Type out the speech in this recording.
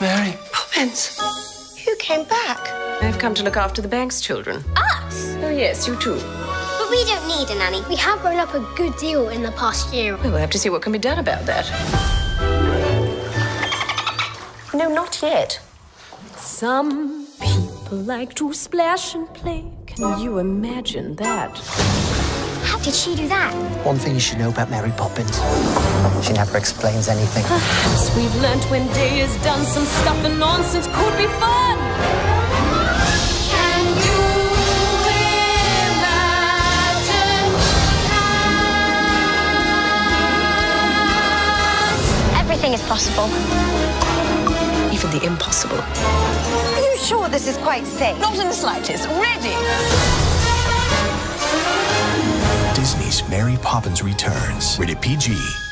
Mary. Oh, Poppins, you came back. I've come to look after the Banks children. Us? Oh, yes, you too. But we don't need a nanny. We have grown up a good deal in the past year. Well, we'll have to see what can be done about that. No, not yet. Some people like to splash and play. Can you imagine that? How did she do that? One thing you should know about Mary Poppins she never explains anything. Ah, Perhaps we've learnt when day is done, some stuff and nonsense could be fun. Can you imagine that? Everything is possible. Even the impossible. Are you sure this is quite safe? Not in the slightest. Ready? Disney's Mary Poppins Returns. Rated PG.